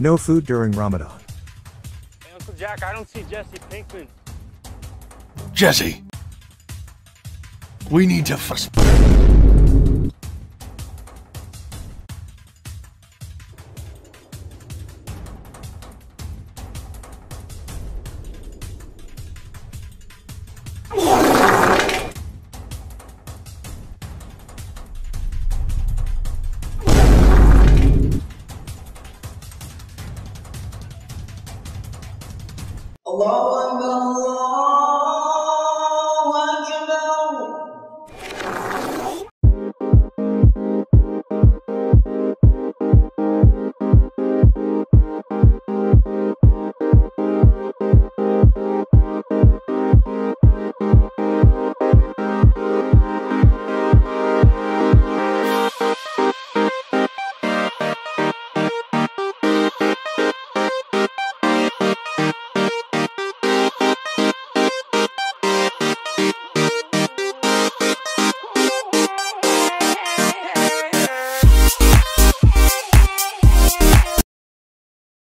No food during Ramadan. Hey, Uncle Jack, I don't see Jesse Pinkman. Jesse. We need to fuss. الله أكبر الله